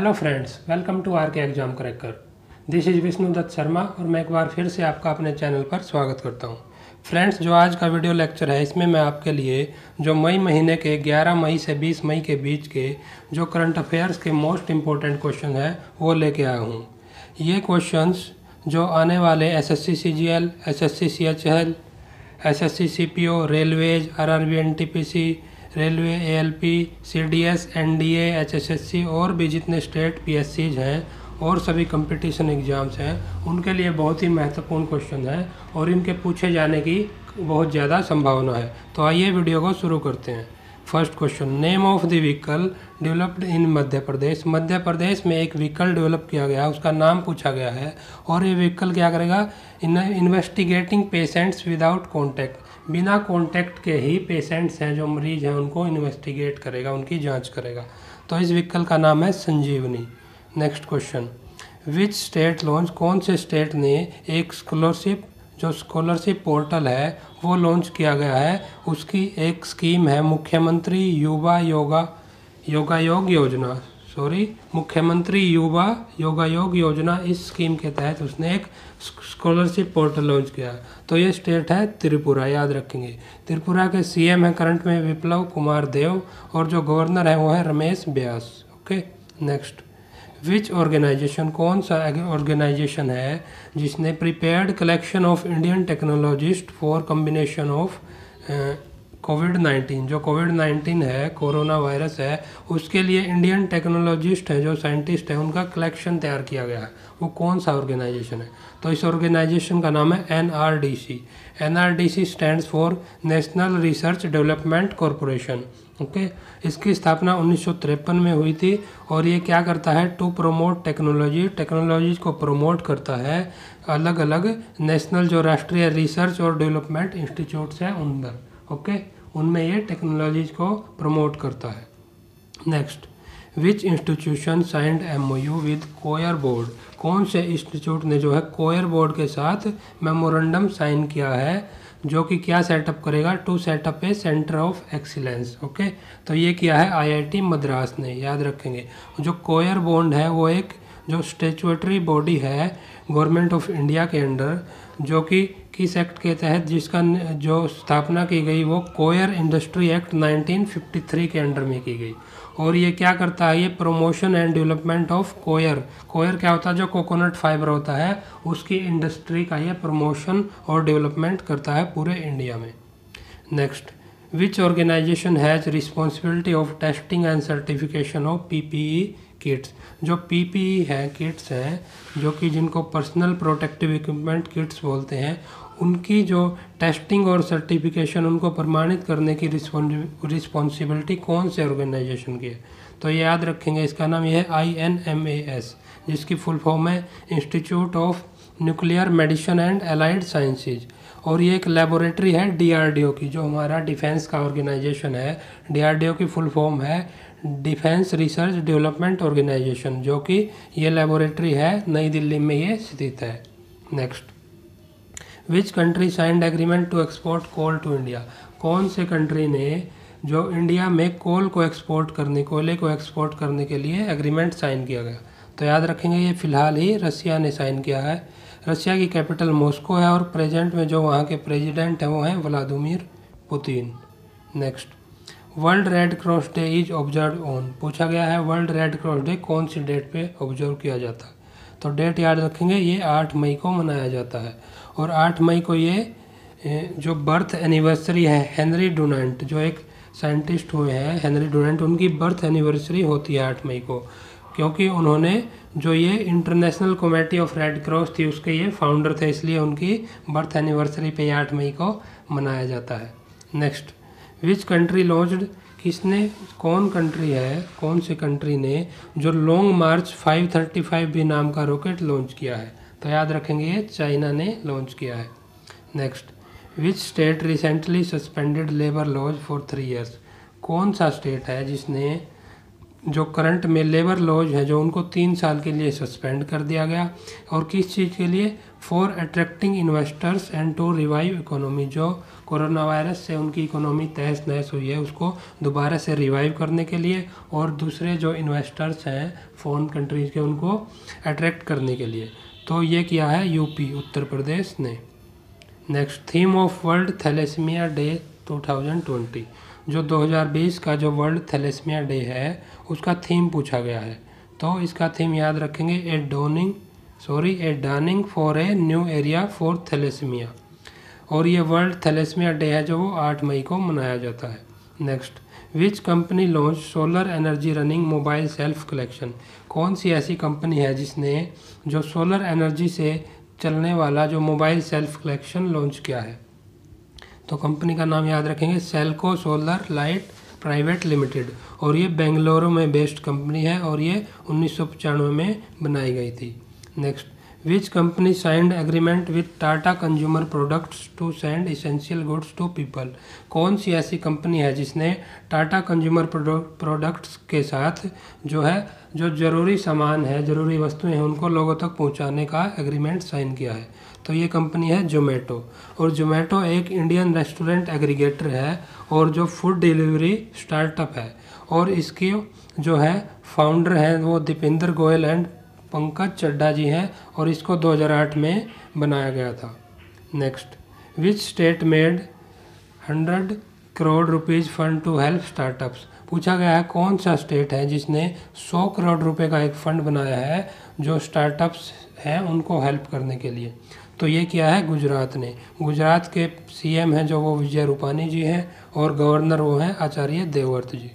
Hello friends welcome to R K exam cracker this is Vishnu Dutt Sharma और मैं एक बार फिर से आपका अपने चैनल पर स्वागत करता हूँ। फ्रेंड्स जो आज का वीडियो लेक्चर है, इसमें मैं आपके लिए जो मई महीने के 11 मई से 20 मई के बीच के जो करंट अफेयर्स के मोस्ट इम्पोर्टेंट क्वेश्चन है, वो लेके आया हूँ। ये क्वेश्चंस जो आने वाले S S C C G L S S C C H L S S C C P O railways R R B N T P C railway A L P C D S N D H S S C और भी जितने state P S seize हैं और सभी competition exams हैं, उनके लिए बहुत ही महत्वपूर्ण क्वेश्चन है और इनके पूछे जाने की बहुत ज़्यादा संभावना है। तो आइए वीडियो को शुरू करते हैं। First question name of the vehicle developed in Madhya Pradesh. Madhya Pradesh में एक व्हीकल डेवलप किया गया है उसका नाम पूछा गया है और ये व्हीकल क्या करेगा? In investigating patients without contact बिना कॉन्टैक्ट के ही पेशेंट्स हैं जो मरीज़ हैं, उनको इन्वेस्टिगेट करेगा, उनकी जाँच करेगा। तो इस व्हीकल का नाम है Sanjeevani. Next question which state launch कौन से स्टेट ने एक स्कॉलरशिप जो स्कॉलरशिप पोर्टल है, वो लॉन्च किया गया है? उसकी एक स्कीम है मुख्यमंत्री युवा योगा योगा योग योजना। सॉरी मुख्यमंत्री युवा योगायोग योजना इस स्कीम के तहत उसने एक स्कॉलरशिप पोर्टल लॉन्च किया। तो ये स्टेट है त्रिपुरा, याद रखेंगे। त्रिपुरा के सीएम है करंट में विप्लव कुमार देव और जो गवर्नर है वो है Ramesh Bais. Okay, next. Which organisation, कौन सा ऑर्गेनाइजेशन है जिसने prepared collection of Indian technologist for combination of COVID nineteen जो कोविड नाइन्टीन है कोरोना वायरस है, उसके लिए इंडियन टेक्नोलॉजिस्ट हैं, जो साइंटिस्ट हैं, उनका कलेक्शन तैयार किया गया है। वो कौन सा ऑर्गेनाइजेशन है? तो इस ऑर्गेनाइजेशन का नाम है N R D C N R D C stand for national research development corporation okay इसकी स्थापना उन्नीस सौ तिरपन में हुई थी और ये क्या करता है? टू प्रोमोट टेक्नोलॉजी टेक्नोलॉजी को प्रमोट करता है अलग अलग नेशनल जो राष्ट्रीय रिसर्च और डेवलपमेंट इंस्टीट्यूट्स हैं उन पर। ओके? उनमें ये टेक्नोलॉजीज़ को प्रमोट करता है। Next which institution signed M O U with coir board कौन से इंस्टीट्यूट ने जो है कोयर बोर्ड के साथ मेमोरेंडम साइन किया है, जो कि क्या सेटअप करेगा? To set up a centre of excellence okay? तो ये किया है आईआईटी मद्रास ने, याद रखेंगे। जो कोयर बॉन्ड है, वो एक जो स्टेचुएटरी बॉडी है गवर्नमेंट ऑफ़ इंडिया के अंडर जो कि किस एक्ट के तहत जिसका जो स्थापना की गई, वो कोयर इंडस्ट्री एक्ट 1953 के अंडर में की गई। और ये क्या करता है? ये promotion and development of coir. Coir क्या होता है? जो कोकोनट फाइबर होता है, उसकी इंडस्ट्री का ये प्रमोशन और डेवलपमेंट करता है पूरे इंडिया में। Next which organisation has responsibility of testing and certification of PPE kits जो पीपीई है किट्स हैं, जो कि जिनको पर्सनल प्रोटेक्टिव इक्विपमेंट किट्स बोलते हैं उनकी जो टेस्टिंग और सर्टिफिकेशन उनको प्रमाणित करने की रिस्पॉन्सिबिलिटी कौन से ऑर्गेनाइजेशन की है? तो ये याद रखेंगे, इसका नाम ये है I N M A S जिसकी फुल फॉर्म है institute of nuclear medicine and allied sciences और ये एक लेबोरेटरी है डीआरडीओ की, जो हमारा डिफेंस का ऑर्गेनाइजेशन है। डीआरडीओ की फुल फॉर्म है डिफेंस रिसर्च डेवलपमेंट ऑर्गेनाइजेशन जो कि ये लेबोरेटरी है, नई दिल्ली में ये स्थित है। Next which country signed agreement to export coal to India कौन से कंट्री ने जो इंडिया में कोल को एक्सपोर्ट करने, कोयले को एक्सपोर्ट करने के लिए एग्रीमेंट साइन किया गया? तो याद रखेंगे, ये फ़िलहाल ही रसिया ने साइन किया है। रसिया की कैपिटल मॉस्को है और प्रेजेंट में जो वहाँ के प्रेसिडेंट हैं, वो हैं Vladimir Putin next World Red Cross Day is observe on पूछा गया है वर्ल्ड रेड क्रॉस डे कौन सी डेट पे ऑब्ज़र्व किया जाता? है तो डेट याद रखेंगे, ये आठ मई को मनाया जाता है। और आठ मई को ये जो बर्थ एनिवर्सरी है हेनरी डोनाल्ड जो एक साइंटिस्ट हुए हैं हेनरी डोनाल्ड उनकी बर्थ एनिवर्सरी होती है आठ मई को। क्योंकि उन्होंने जो ये International Committee of Red Cross थी, उसके ये फाउंडर थे, इसलिए उनकी बर्थ एनिवर्सरी पे आठ मई को मनाया जाता है। नेक्स्ट विच कंट्री लॉन्च्ड किसने, कौन कंट्री है, कौन सी कंट्री ने जो लॉन्ग मार्च 535 भी नाम का रॉकेट लॉन्च किया है? तो याद रखेंगे ये, चाइना ने लॉन्च किया है। Next which state recently suspended labour laws for three years कौन सा स्टेट है जिसने, जो करंट में लेबर लॉज है, जो उनको तीन साल के लिए सस्पेंड कर दिया गया? और किस चीज़ के लिए? For attracting investors and to revive economy जो कोरोना वायरस से उनकी इकोनॉमी तहस नहस हुई है, उसको दोबारा से रिवाइव करने के लिए, और दूसरे जो इन्वेस्टर्स हैं फॉरेन कंट्रीज़ के, उनको अट्रैक्ट करने के लिए। तो ये किया है यूपी, उत्तर प्रदेश ने। Next theme of World Thalassemia Day 2020 जो 2020 का जो वर्ल्ड थैलेसमिया डे है, उसका थीम पूछा गया है। तो इसका थीम याद रखेंगे a donning sorry a dawning for a new area for thalassemia और ये वर्ल्ड थैलेसमिया डे है जो वो आठ मई को मनाया जाता है। Next which company launch solar energy running mobile self collection कौन सी ऐसी कंपनी है जिसने जो सोलर एनर्जी से चलने वाला जो मोबाइल सेल्फ कलेक्शन लॉन्च किया है? तो कंपनी का नाम याद रखेंगे Selco Solar Light Private Limited और ये बेंगलुरु में बेस्ड कंपनी है और ये उन्नीस में बनाई गई थी। Next which company signed agreement with Tata Consumer Products to send essential goods to people कौन सी ऐसी कंपनी है जिसने टाटा कंज्यूमर प्रोडक्ट्स के साथ जो है, जो ज़रूरी सामान है, ज़रूरी वस्तुएँ हैं, उनको लोगों तक पहुँचाने का एग्रीमेंट साइन किया है? तो ये कंपनी है जोमेटो और जोमेटो एक इंडियन रेस्टोरेंट एग्रीगेटर है और जो फ़ूड डिलीवरी स्टार्टअप है। और इसके जो है फाउंडर हैं वो दीपेंद्र गोयल एंड पंकज चड्डा जी हैं और इसको 2008 में बनाया गया था। Next which state made hundred crore rupees fund to help startups पूछा गया है कौन सा स्टेट है जिसने 100 करोड़ रुपए का एक फ़ंड बनाया है जो स्टार्टअप्स हैं उनको हेल्प करने के लिए? तो ये किया है गुजरात ने। गुजरात के सीएम हैं जो वो विजय रूपानी जी हैं और गवर्नर वो हैं Acharya Devvrat ji.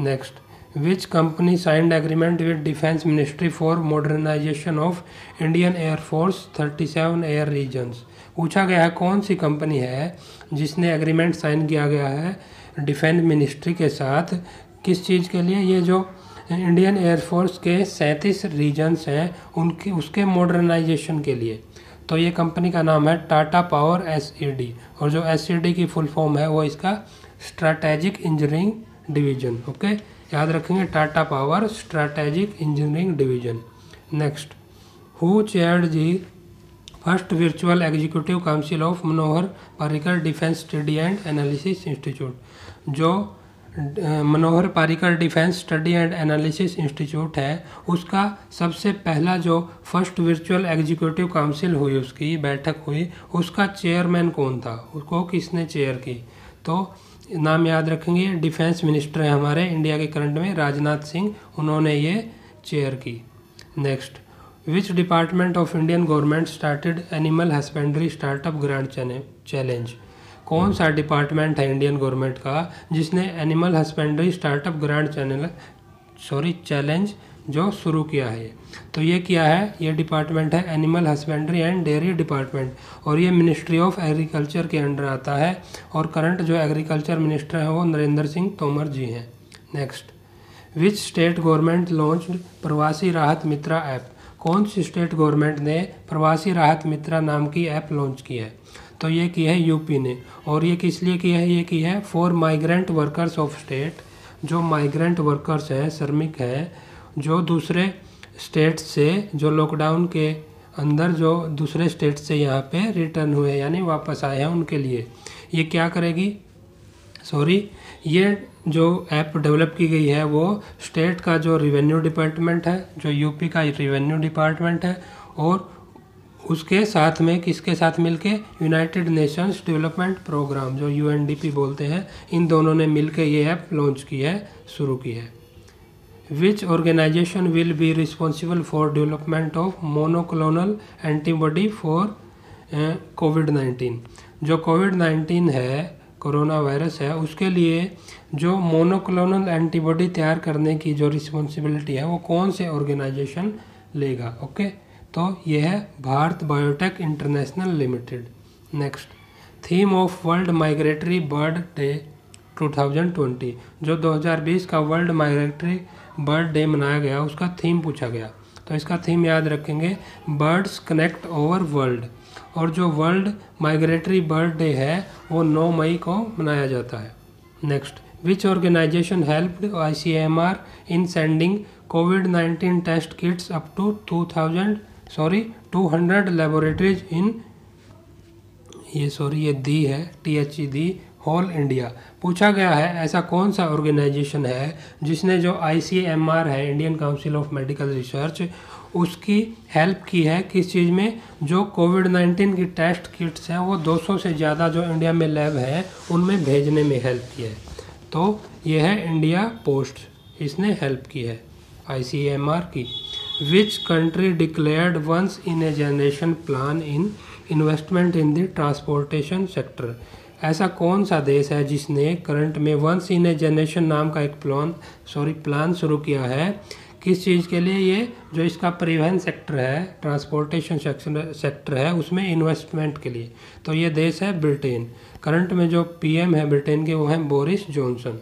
Next which company signed agreement with defence ministry for modernisation of Indian air force 37 air regions पूछा गया है, कौन सी कंपनी है जिसने एग्रीमेंट साइन किया गया है डिफेंस मिनिस्ट्री के साथ? किस चीज़ के लिए? ये जो इंडियन एयरफोर्स के सैंतीस रीजन्स हैं, उनकी, उसके मॉडर्नाइजेशन के लिए। तो ये कंपनी का नाम है टाटा पावर एस और जो एस की फुल फॉर्म है, वो इसका स्ट्रैटेजिक इंजीनियरिंग डिवीज़न ओके याद रखेंगे, Tata power strategic engineering division. Next, who chaired ji first virtual executive council of Manohar Parrikar defence study and analysis institute जो Manohar Parrikar defence study and analysis institute है। उसका सबसे पहला जो first virtual executive council हुई, उसकी बैठक हुई, उसका चेयरमैन कौन था? उसको किसने चेयर की? तो नाम याद रखेंगे, डिफेंस मिनिस्टर हैं हमारे, इंडिया के करंट में, राजनाथ सिंह, उन्होंने ये चेयर की। Next which department of Indian government started animal husbandry startup grand challenge कौन सा डिपार्टमेंट है इंडियन गवर्नमेंट का, जिसने animal husbandry startup grand channel sorry challenge जो शुरू किया है। तो ये किया है? ये डिपार्टमेंट है animal husbandry and dairy department और ये मिनिस्ट्री ऑफ़ एग्रीकल्चर के अंडर आता है और करंट जो एग्रीकल्चर मिनिस्टर हैं वो नरेंद्र सिंह तोमर जी हैं। Next which state government launch Pravasi Rahat Mitra app? कौन सी स्टेट गवर्नमेंट ने प्रवासी राहत मित्रा नाम की ऐप लॉन्च की है? तो ये की है यूपी ने और ये किस लिए की है? ये की है for migrant workers of state जो माइग्रेंट वर्कर्स हैं, श्रमिक हैं जो दूसरे स्टेट से, जो लॉकडाउन के अंदर जो दूसरे स्टेट से यहाँ पे रिटर्न हुए, यानी वापस आए हैं उनके लिए। ये क्या करेगी? सॉरी ये जो ऐप डेवलप की गई है, वो स्टेट का जो रिवेन्यू डिपार्टमेंट है, जो यूपी का रिवेन्यू डिपार्टमेंट है, और उसके साथ में किसके साथ मिलके? यूनाइटेड नेशंस डेवलपमेंट प्रोग्राम जो यू बोलते हैं, इन दोनों ने मिलकर ये ऐप लॉन्च की है, शुरू की है। Which organisation will be responsible for development of monoclonal antibody for covid nineteen जो कोविड नाइन्टीन है कोरोना वायरस है, उसके लिए जो मोनोक्लोनल एंटीबॉडी तैयार करने की जो रिस्पॉन्सिबिलिटी है, वो कौन से ऑर्गेनाइजेशन लेगा? ओके? तो यह है Bharat Biotech International Limited next theme of World Migratory Bird Day 2020 जो 2020 का वर्ल्ड माइग्रेटरी बर्ड डे मनाया गया, उसका थीम पूछा गया। तो इसका थीम याद रखेंगे बर्ड्स कनेक्ट ओवर वर्ल्ड और जो वर्ल्ड माइग्रेटरी बर्ड डे है, वो 9 मई को मनाया जाता है। Next which organisation helped I C M R in sending covid nineteen test kits up to two thousand sorry two hundred laboratories in ये sorry ये दी है T H E the whole India. पूछा गया है, ऐसा कौन सा organisation है जिसने जो आर है Indian Council of Medical Research उसकी हेल्प की है किस चीज़ में? जो कोविड नाइन्टीन की टेस्ट किट्स हैं, वो 200 से ज़्यादा जो इंडिया में लैब है, उनमें भेजने में हेल्प की है। तो ये है इंडिया पोस्ट। इसने हेल्प की है आर की। Which country declared once in a generation plan in investment in the transportation sector ऐसा कौन सा देश है जिसने करंट में वंस इन ए जनरेशन नाम का एक प्लान, सॉरी, प्लान शुरू किया है? किस चीज़ के लिए ये? जो इसका परिवहन सेक्टर है, ट्रांसपोर्टेशन सेक्टर है, उसमें इन्वेस्टमेंट के लिए। तो ये देश है ब्रिटेन। करंट में जो पीएम है ब्रिटेन के, वो हैं Boris Johnson.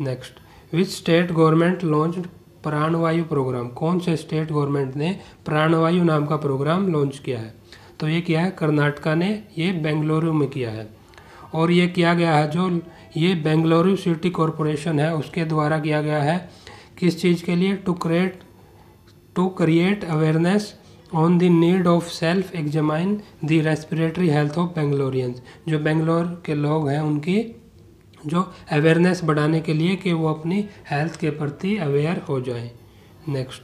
Next which state government launch Pranavayu programme कौन से स्टेट गवर्नमेंट ने प्राणवायु नाम का प्रोग्राम लॉन्च किया है? तो ये किया है कर्नाटका ने, ये बेंगलुरु में किया है। और ये किया गया है जो ये बेंगलुरु सिटी कॉरपोरेशन है, उसके द्वारा किया गया है किस चीज़ के लिए to create to create awareness on the need of self examine the respiratory health of Bangaloreans जो बेंगलोर के लोग हैं, उनकी जो अवेयरनेस बढ़ाने के लिए कि वो अपनी हेल्थ के प्रति अवेयर हो जाएँ। Next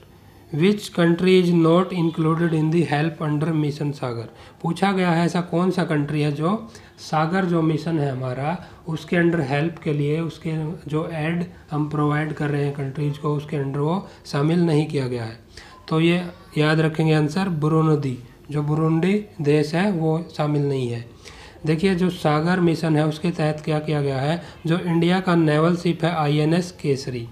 which country is not included in the help under mission Sagar पूछा गया है ऐसा कौन सा कंट्री है जो सागर जो मिशन है हमारा, उसके अंडर हेल्प के लिए, उसके जो एड हम प्रोवाइड कर रहे हैं कंट्रीज़ को, उसके अंडर वो शामिल नहीं किया गया है। तो ये याद रखेंगे आंसर बुरुनदी जो बुरुंडी देश है, वो शामिल नहीं है। देखिए, जो सागर मिशन है, उसके तहत क्या किया गया है? जो इंडिया का नेवल शिप है आईएनएस केसरी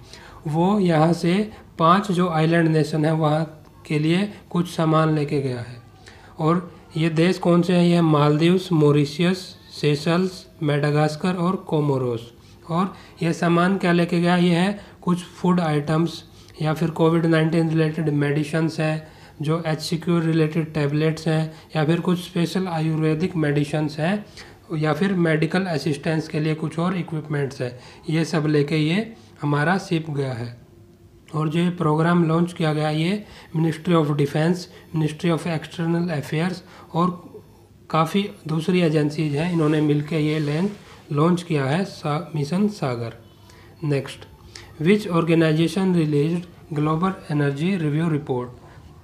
वो यहाँ से पाँच जो आइलैंड नेशन है, वहाँ के लिए कुछ सामान लेके गया है। और ये देश कौन से हैं? ये मालदीव्स, मॉरिशियस, सेशल्स, मेडागास्कर और कोमोरोस। और ये सामान क्या लेके गया? ये है कुछ फ़ूड आइटम्स या फिर कोविड नाइन्टीन रिलेटेड मेडिशंस है, जो एच सिक्योर रिलेटेड टैबलेट्स हैं, या फिर कुछ स्पेशल आयुर्वेदिक मेडिसन्स हैं, या फिर मेडिकल असिस्टेंस के लिए कुछ और इक्विपमेंट्स है। ये सब लेके ये हमारा शिप गया है। और जो ये प्रोग्राम लॉन्च किया गया ये ministry of defence ministry of external affairs और काफ़ी दूसरी एजेंसीज हैं इन्होंने मिलकर ये लैंड लॉन्च किया है सा, mission Sagar. Next which organisation release global energy review report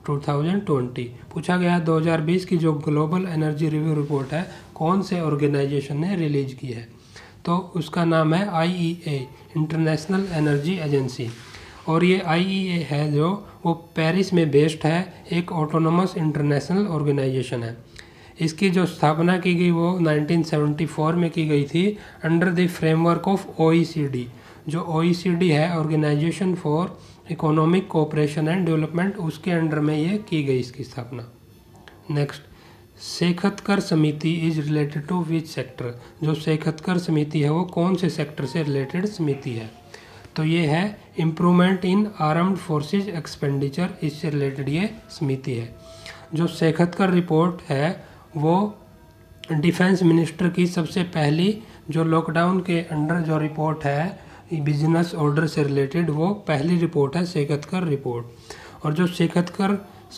2020 पूछा गया 2020 की जो ग्लोबल एनर्जी रिव्यू रिपोर्ट है कौन से ऑर्गेनाइजेशन ने रिलीज़ की है? तो उसका नाम है आईईए इंटरनेशनल एनर्जी एजेंसी और ये आईईए e है जो, वो पेरिस में बेस्ड है, एक ऑटोनोमस इंटरनेशनल ऑर्गेनाइजेशन है। इसकी जो स्थापना की गई वो 1974 में की गई थी under the framework of OECD जो ओईसीडी है organisation for economic cooperation and development उसके अंडर में ये की गई इसकी स्थापना। नेक्स्ट शेखतकर समिति is related to which sector जो शेखतकर समिति है, वो कौन से सेक्टर से रिलेटेड समिति है? तो ये है improvement in armed forces expenditure इससे रिलेटेड ये समिति है। जो शेखतकर रिपोर्ट है, वो डिफेंस मिनिस्टर की सबसे पहली जो लॉकडाउन के अंडर जो रिपोर्ट है बिज़नेस ऑर्डर से रिलेटेड वो पहली रिपोर्ट है शेखतकर रिपोर्ट और जो शेखतकर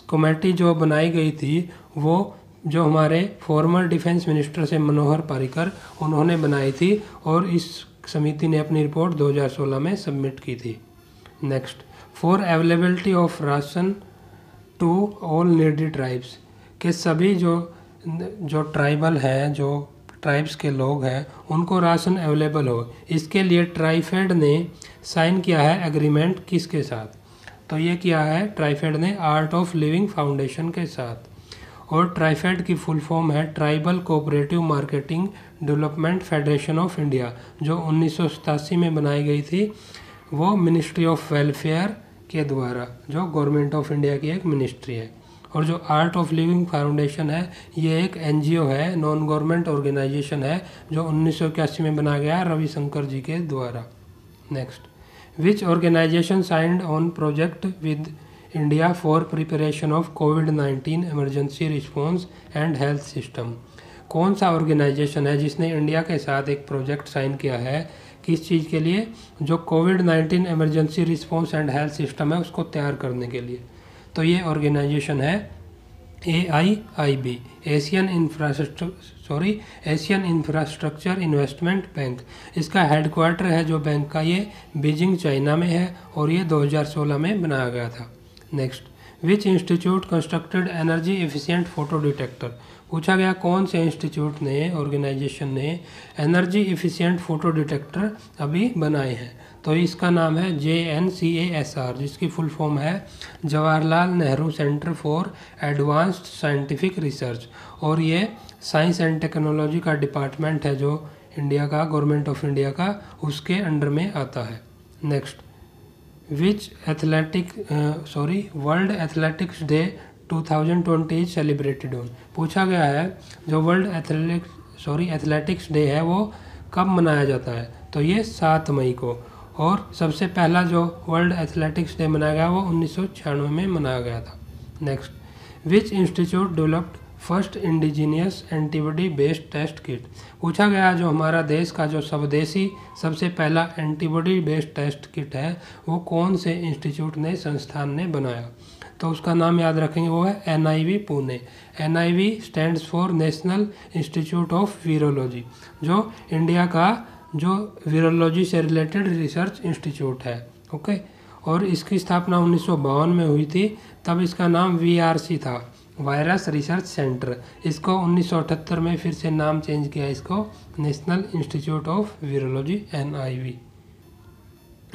कमेटी जो बनाई गई थी, वो जो हमारे फॉर्मर डिफेंस मिनिस्टर से मनोहर पारिकर, उन्होंने बनाई थी और इस समिति ने अपनी रिपोर्ट 2016 में सबमिट की थी। Next for availability of ration to all needy tribes के सभी जो जो ट्राइबल हैं, जो ट्राइब्स के लोग हैं, उनको राशन अवेलेबल हो। इसके लिए ट्राइफेड ने साइन किया है एग्रीमेंट किसके साथ? तो ये किया है ट्राइफेड ने आर्ट ऑफ़ लिविंग फाउंडेशन के साथ। और ट्राइफेड की फुल फॉर्म है tribal cooperative marketing development federation of India, जो उन्नीस सौ सतासी में बनाई गई थी वो मिनिस्ट्री ऑफ़ वेलफेयर के द्वारा, जो गवर्नमेंट ऑफ़ इंडिया की एक मिनिस्ट्री है। और जो आर्ट ऑफ़ लिविंग फाउंडेशन है, ये एक एनजीओ है नॉन गवर्नमेंट ऑर्गेनाइजेशन है, जो उन्नीस सौ इक्यासी में बनाया गया रविशंकर जी के द्वारा। Next which organisation signed on project with India for preparation of covid nineteen emergency response and health system कौन सा ऑर्गेनाइजेशन है जिसने इंडिया के साथ एक प्रोजेक्ट साइन किया है? किस चीज़ के लिए? जो covid nineteen emergency response and health system है, उसको तैयार करने के लिए। तो ये ऑर्गेनाइजेशन है A I I B Asian infrastructure sorry Asian infrastructure investment bank इसका हेडक्वार्टर है जो बैंक का ये बीजिंग चाइना में है और ये 2016 में बनाया गया था। Next which institute constructed energy efficient photo detector पूछा गया, कौन से इंस्टीट्यूट ने ऑर्गेनाइजेशन ने एनर्जी एफिशिएंट फ़ोटो डिटेक्टर अभी बनाए हैं? तो इसका नाम है J N C A S R जिसकी फुल फॉर्म है Jawaharlal Nehru centre for advanced scientific research और ये साइंस एंड टेक्नोलॉजी का डिपार्टमेंट है जो इंडिया का गवर्नमेंट ऑफ़ इंडिया का, उसके अंडर में आता है. Next which athletic sorry world athletics day 2020 is celebrated on पूछा गया है, जो world athletics sorry athletics day है, वो कब मनाया जाता है? तो ये सात मई को। और सबसे पहला जो वर्ल्ड एथलेटिक्स डे मनाया गया, वो उन्नीस सौ छियानवे में मनाया गया था। Next which institute developed first indigenous antibody based test kit. पूछा गया जो हमारा देश का जो स्वदेशी सबसे पहला एंटीबॉडी बेस्ड टेस्ट किट है, वो कौन से इंस्टीट्यूट ने, संस्थान ने बनाया? तो उसका नाम याद रखेंगे, वो है NIV Pune. N I V stand for national institute of virology जो इंडिया का जो वीरोलॉजी से रिलेटेड रिसर्च इंस्टीट्यूट है ओके और इसकी स्थापना उन्नीस सौ बावन में हुई थी, तब इसका नाम VRC था। Virus research centre. इसको 1978 में फिर से नाम चेंज किया। इसको national institute of virology N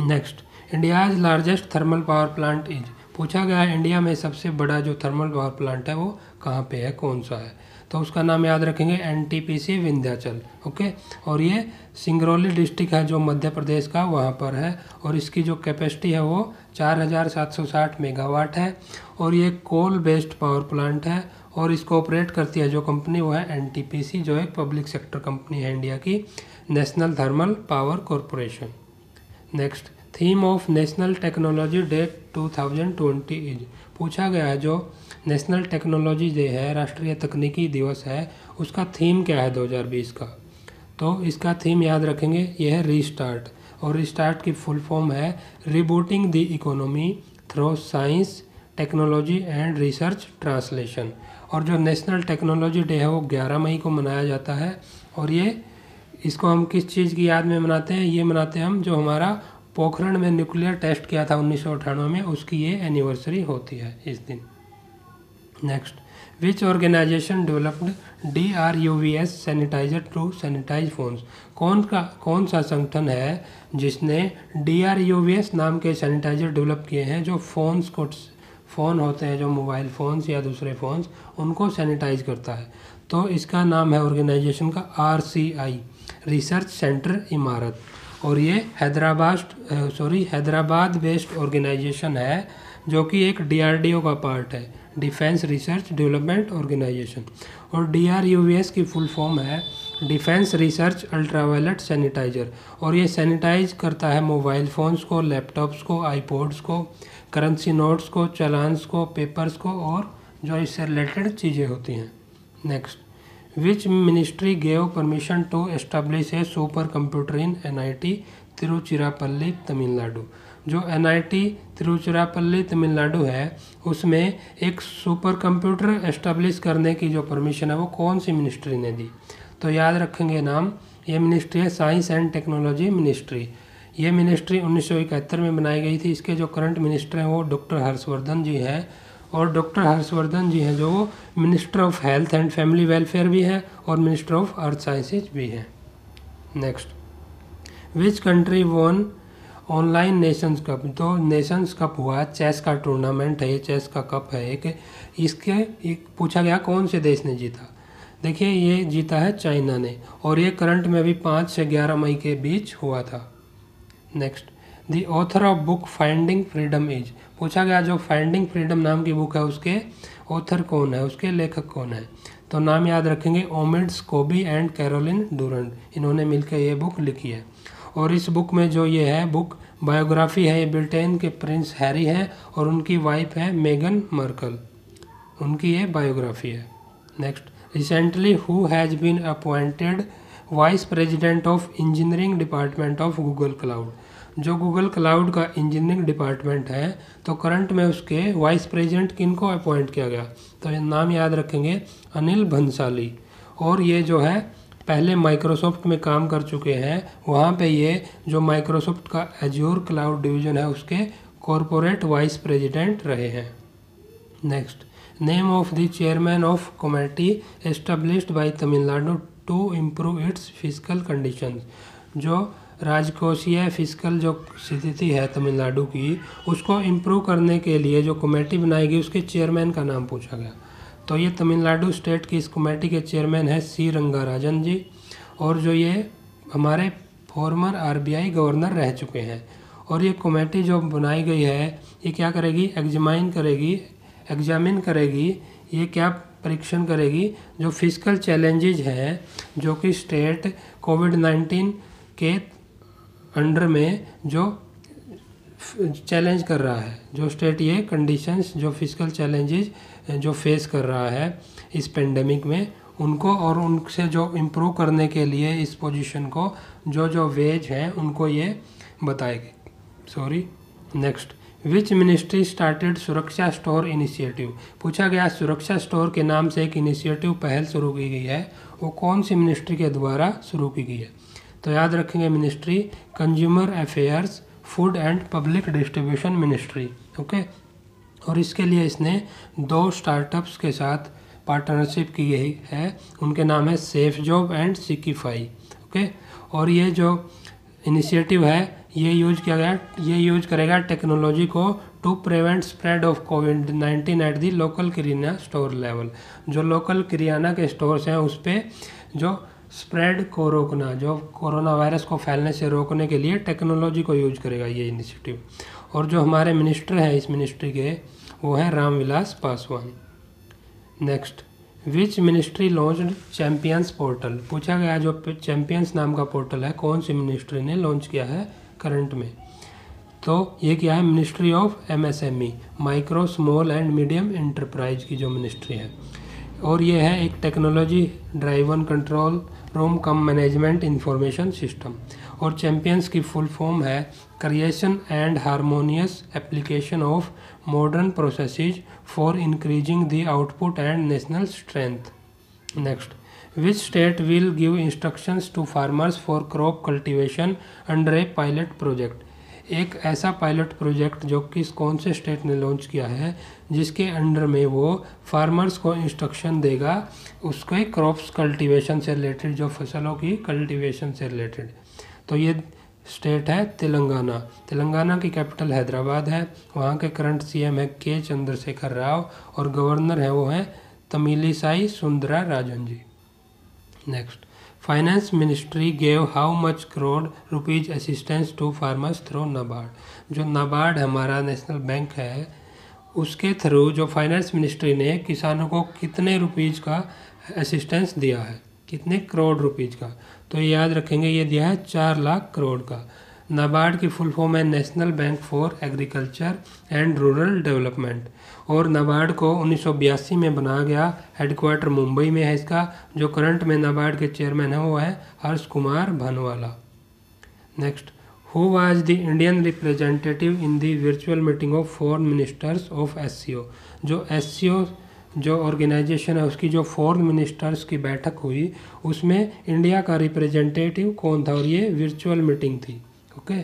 next, India's largest thermal power plant is. पूछा गया इंडिया में सबसे बड़ा जो थर्मल पावर प्लांट है, वो कहाँ पे है? कौन सा है? तो उसका नाम याद रखेंगे N T P C Vindhyachal, okay? और ये सिंगरौली डिस्ट्रिक्ट है जो मध्य प्रदेश का, वहाँ पर है। और इसकी जो कैपेसिटी है वो चार हज़ार सात सौ साठ मेगावाट है। और ये कोल बेस्ड पावर प्लांट है और इसको ऑपरेट करती है जो कंपनी, वो है एनटीपीसी जो एक पब्लिक सेक्टर कंपनी है इंडिया की, national thermal power corporation. Next, theme of national technology day 2020 is पूछा गया है जो नेशनल टेक्नोलॉजी डे है, राष्ट्रीय तकनीकी दिवस है, उसका थीम क्या है 2020 का? तो इसका थीम याद रखेंगे, यह है रीस्टार्ट और रीस्टार्ट की फुल फॉर्म है rebooting the economy through science technology and research translation और जो नेशनल टेक्नोलॉजी डे है, वो 11 मई को मनाया जाता है और ये, इसको हम किस चीज़ की याद में मनाते हैं? ये मनाते हैं हम जो हमारा पोखरण में न्यूक्लियर टेस्ट किया था उन्नीस सौ अठानवे में, उसकी ये एनिवर्सरी होती है इस दिन। Next which organisation developed D R U V S sanitiser to sanitise phones कौन का, कौन सा संगठन है जिसने D R U V S नाम के सैनिटाइजर डेवलप किए हैं, जो फ़ोन्स को फ़ोन होते हैं, जो मोबाइल फ़ोन्स या दूसरे फ़ोन्स उनको सैनिटाइज करता है? तो इसका नाम है ऑर्गेनाइजेशन का R C I research centre Imarat. और ये Hyderabad sorry Hyderabad based organisation है, जो कि एक डीआरडीओ का पार्ट है डिफेंस रिसर्च डेवलपमेंट ऑर्गेनाइजेशन और डी की फुल फॉर्म है डिफेंस रिसर्च अल्ट्रावायलेट सैनिटाइजर और ये सैनिटाइज करता है मोबाइल फ़ोन्स को लैपटॉप्स को आईपोड्स को करेंसी नोट्स को चलान्स को पेपर्स को, और जो इससे रिलेटेड चीज़ें होती हैं. Next permission to establish a super computer in N I T Tiruchirappalli Tamil Nadu जो N I T Tiruchirappalli Tamil Nadu है, उसमें एक सुपर कंप्यूटर एस्टेब्लिश करने की जो परमिशन है, वो कौन सी मिनिस्ट्री ने दी? तो याद रखेंगे नाम, ये मिनिस्ट्री है साइंस एंड टेक्नोलॉजी मिनिस्ट्री ये मिनिस्ट्री उन्नीस में बनाई गई थी, इसके जो करंट मिनिस्टर हैं वो डॉक्टर हर्षवर्धन जी हैं। और डॉक्टर हर्षवर्धन जी हैं, जो वो minister of health and family welfare भी हैं और मिनिस्टर ऑफ़ अर्थ साइंसेज भी हैं। Next. Which country won online nations cup तो नेशंस कप हुआ चेस का टूर्नामेंट है चेस का कप है एक। इसके एक पूछा गया, कौन से देश ने जीता? देखिए, ये जीता है चाइना ने, और ये करंट में भी पाँच से ग्यारह मई के बीच हुआ था। Next. The author of book finding freedom is. पूछा गया जो फाइंडिंग फ्रीडम नाम की बुक है, उसके ऑथर कौन है? उसके लेखक कौन है? तो नाम याद रखेंगे ओमिड्स कोबी एंड कैरोलिन डूरंड इन्होंने मिलकर ये बुक लिखी है। और इस बुक में जो ये है बुक बायोग्राफी है, ये ब्रिटेन के प्रिंस हैरी हैं और उनकी वाइफ है मेगन मर्कल उनकी ये बायोग्राफी है। Next recently who has been appointed vice president of engineering department of Google cloud जो गूगल क्लाउड का इंजीनियरिंग डिपार्टमेंट है तो करंट में उसके वाइस प्रेसिडेंट किन को अपॉइंट किया गया? तो नाम याद रखेंगे, अनिल भंसाली। और ये जो है, पहले माइक्रोसॉफ्ट में काम कर चुके हैं, वहाँ पे ये जो माइक्रोसॉफ्ट का एज्योर क्लाउड डिवीज़न है, उसके कॉरपोरेट वाइस प्रेसिडेंट रहे हैं। Next name of the chairman of committee established by Tamil Nadu to improve its physical conditions जो राजकोषीय फ़िज़िकल जो स्थिति है तमिलनाडु की, उसको इम्प्रूव करने के लिए जो कमेटी बनाई गई उसके चेयरमैन का नाम पूछा गया। तो ये तमिलनाडु स्टेट की इस कमेटी के चेयरमैन है सी रंगाराजन जी, और जो ये हमारे फॉर्मर आरबीआई गवर्नर रह चुके हैं। और ये कमेटी जो बनाई गई है, ये क्या करेगी? एग्जामाइन करेगी एग्जामिन करेगी, ये क्या परीक्षण करेगी? जो फ़िज़िकल चैलेंजेज हैं, जो कि स्टेट कोविड नाइन्टीन के अंडर में जो चैलेंज कर रहा है, जो स्टेट ये कंडीशंस जो फ़िज़िकल चैलेंजेस जो फेस कर रहा है इस पेंडेमिक में, उनको और उनसे जो इम्प्रूव करने के लिए इस पोजीशन को, जो जो वेज हैं, उनको ये बताएगी। Sorry next which ministry started Suraksha store initiative पूछा गया सुरक्षा स्टोर के नाम से एक इनिशिएटिव पहल शुरू की गई है, वो कौन सी मिनिस्ट्री के द्वारा शुरू की गई है? तो याद रखेंगे ministry consumer affairs food and public distribution ministry okay और इसके लिए इसने दो स्टार्टअप्स के साथ पार्टनरशिप की गई है। उनके नाम है सेफ़ जॉब एंड सिकीफाई ओके और ये जो इनिशिएटिव है, ये यूज़ किया गया, ये यूज़ करेगा टेक्नोलॉजी को to prevent spread of covid nineteen at the local kirana store level जो लोकल किराना के स्टोर्स हैं, उस पर जो स्प्रेड को रोकना, जो कोरोना वायरस को फैलने से रोकने के लिए टेक्नोलॉजी को यूज़ करेगा ये इनिशिएटिव और जो हमारे मिनिस्टर हैं इस मिनिस्ट्री के, वो हैं Ram Vilas Paswan. Next which ministry launch champions portal पूछा गया जो चैम्पियंस नाम का पोर्टल है, कौन सी मिनिस्ट्री ने लॉन्च किया है करंट में? तो ये क्या है? Ministry of MSME micro small and medium enterprise की जो मिनिस्ट्री है। और ये है एक technology driven control room cum management information system. और चैम्पियंस की फुल फॉर्म है creation and harmonious application of modern processes for increasing the output and national strength next which state will give instructions to farmers for crop cultivation under a pilot project एक ऐसा pilot project जो कि कौन से state ने launch किया है जिसके अंडर में वो फार्मर्स को इंस्ट्रक्शन देगा, उसके क्रॉप्स कल्टीवेशन से रिलेटेड जो फ़सलों की कल्टीवेशन से रिलेटेड तो ये स्टेट है तेलंगाना। तेलंगाना की कैपिटल हैदराबाद है। वहाँ के करंट सीएम है के चंद्रशेखर राव और गवर्नर है वो हैं Tamilisai Sundara Rajan ji. Next finance ministry gave how much crore rupees assistance to farmers through NABARD जो नाबार्ड हमारा नेशनल बैंक है उसके थ्रू जो फाइनेंस मिनिस्ट्री ने किसानों को कितने रुपीज़ का असिस्टेंस दिया है? कितने करोड़ रुपीज़ का? तो याद रखेंगे, ये दिया है चार लाख करोड़ का। नाबार्ड की फुल फॉर्म है national bank for agriculture and rural development और नाबार्ड को उन्नीस सौ बयासी में बनाया गया हेडक्वार्टर मुंबई में है इसका, जो करंट में नाबार्ड के चेयरमैन है, वो है Harsh Kumar Bhanwala. Next who was the Indian representative in the virtual meeting of foreign ministers of SCO जो एससीओ जो ऑर्गेनाइजेशन है, उसकी जो फॉरेन मिनिस्टर्स की बैठक हुई, उसमें इंडिया का रिप्रेजेंटेटिव कौन था और ये वर्चुअल मीटिंग थी? ओके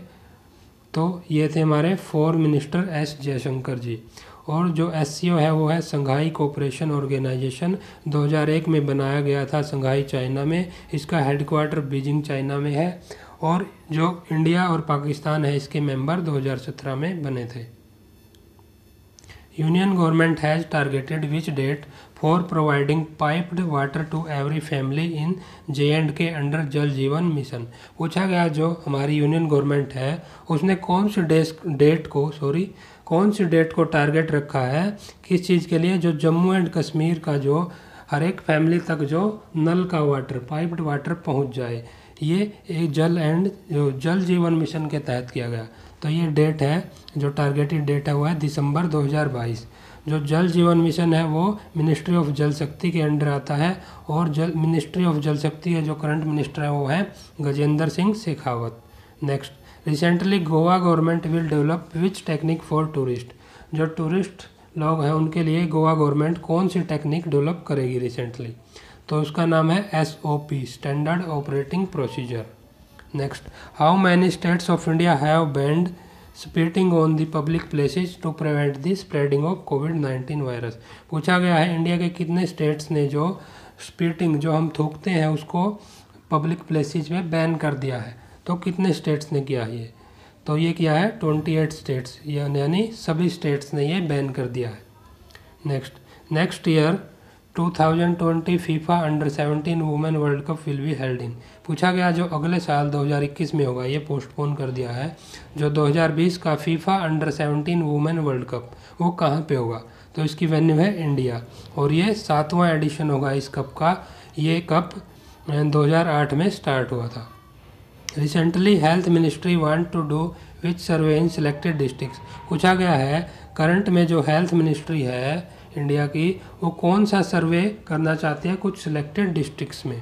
तो ये थे हमारे foreign minister S Jaishankar ji. और जो एससीओ है, वो है संघाई कोऑपरेशन ऑर्गेनाइजेशन 2001 में बनाया गया था संघाई चाइना में। इसका हेडक्वार्टर बीजिंग चाइना में है। और जो इंडिया और पाकिस्तान है इसके मेंबर 2017 में बने थे। Union government has targeted which date for providing piped water to every family in J and K under Jal Jeevan mission. पूछा गया जो हमारी यूनियन गवर्नमेंट है, उसने कौन सी डेट को, सॉरी, कौन सी डेट को टारगेट रखा है किस चीज़ के लिए? जो जम्मू एंड कश्मीर का जो हर एक फैमिली तक जो नल का वाटर, पाइप्ड वाटर पहुँच जाए। ये एक जल एंड जल जीवन मिशन के तहत किया गया। तो ये डेट है, जो टारगेटेड डेट है, वो है दिसंबर 2022 जो जल जीवन मिशन है, वो मिनिस्ट्री ऑफ़ जल शक्ति के अंडर आता है, और जल मिनिस्ट्री ऑफ़ जल शक्ति के जो करंट मिनिस्टर है, वो है Gajendra Singh Shekhawat next recently Goa government will develop which technique for tourist जो टूरिस्ट लोग हैं, उनके लिए गोवा गवर्नमेंट कौन सी टेक्निक डेवलप करेगी रिसेंटली तो उसका नाम है S O P standard operating procedure next how many states of India have banned spitting on the public places to prevent the spreading of covid nineteen virus पूछा गया है इंडिया के कितने स्टेट्स ने जो स्पीटिंग जो हम थूकते हैं, उसको पब्लिक प्लेसेस में बैन कर दिया है? तो कितने स्टेट्स ने किया ये? तो ये किया है ट्वेंटी एट स्टेट्स यानी सभी स्टेट्स ने ये बैन कर दिया है। Next next year 2020 FIFA under 17 women world cup will be held in पूछा गया जो अगले साल 2021 में होगा, ये पोस्टपोन कर दिया है, जो 2020 का FIFA under 17 women world cup वो कहाँ पे होगा? तो इसकी वेन्यू है इंडिया और ये सातवां एडिशन होगा इस कप का। ये कप 2008 में स्टार्ट हुआ था। Recently health ministry want to do which survey in selected district पूछा गया है करंट में जो हेल्थ मिनिस्ट्री है इंडिया की, वो कौन सा सर्वे करना चाहते हैं कुछ सिलेक्टेड डिस्ट्रिक्ट्स में?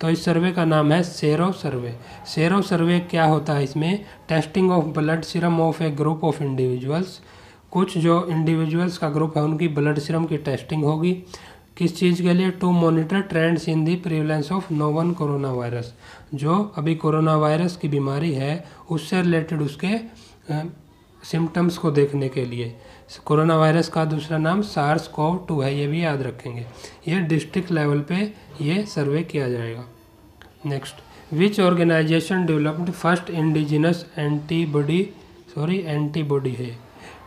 तो इस सर्वे का नाम है सेरो सर्वे। सेरो सर्वे क्या होता है इसमें? Testing of blood serum of a group of individuals कुछ जो इंडिविजुअल्स का ग्रुप है, उनकी ब्लड सीरम की टेस्टिंग होगी। किस चीज़ के लिए? To monitor trends in the prevalence of novel corona virus जो अभी कोरोना वायरस की बीमारी है, उससे रिलेटेड उसके सिम्टम्स को देखने के लिए। कोरोना वायरस का दूसरा नाम सार्स कोव टू है, ये भी याद रखेंगे। ये डिस्ट्रिक्ट लेवल पे ये सर्वे किया जाएगा। Next which organisation developed first indigenous antibody sorry antibody है?